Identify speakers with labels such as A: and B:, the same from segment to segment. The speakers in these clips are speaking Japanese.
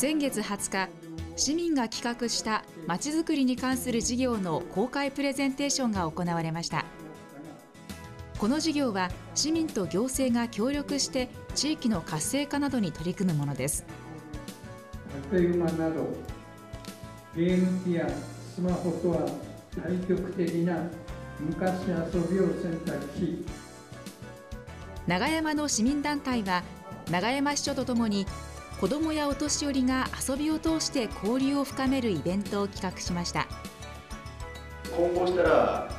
A: 先月20日市民が企画したまちづくりに関する事業の公開プレゼンテーションが行われました。この事業は市民と行政が協力して地域の活性化などに取り組むものです。
B: あっという間などゲーム機やスマホとは対極的な昔遊びを選択し
A: 長山の市民団体は長山市長とともに子どもやお年寄りが遊びを通して交流を深めるイベントを企画しました。
C: 今後したら、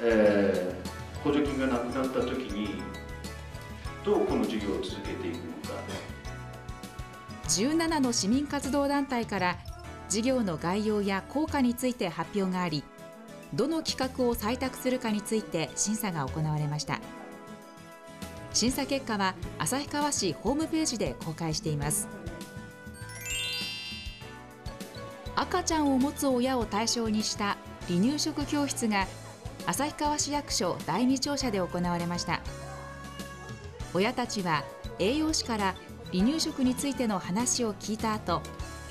C: えー、補助金がなくなった時にどうこの授業を続けていくのか。
A: 17の市民活動団体から事業の概要や効果について発表がありどの企画を採択するかについて審査が行われました。審査結果は旭川市ホームページで公開しています赤ちゃんを持つ親を対象にした離乳食教室が旭川市役所第二庁舎で行われました。親たちは栄養士から離乳食についての話を聞いた後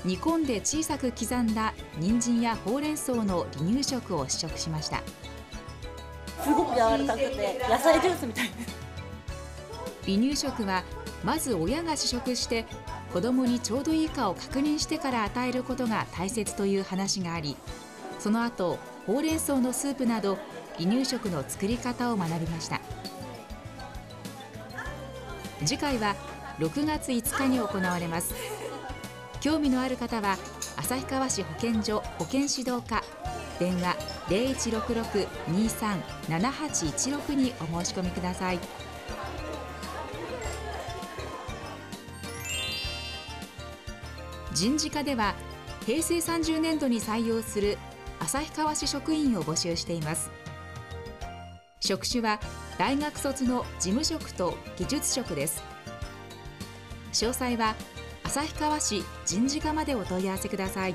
A: 煮込んで小さく刻んだ人参やほうれん草の離乳食を試食しました。
D: すごく柔らかくて野菜ジュースみたいです。
A: 離乳食はまず親が試食して子どもにちょうどいいかを確認してから与えることが大切という話がありその後ほうれん草のスープなど離乳食の作り方を学びました。次回は6月5日に行われます。興味のある方は旭川市保健所保健指導課電話0166-23-7816にお申し込みください。人事課では平成30年度に採用する旭川市職員を募集しています。職種は大学卒の事務職と技術職です。詳細は旭川市人事課までお問い合わせください。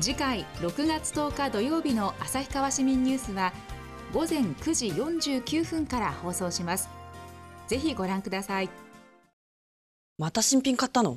A: 次回6月10日土曜日の旭川市民ニュースは午前9時49分から放送します。ぜひご覧ください。
E: また新品買ったの？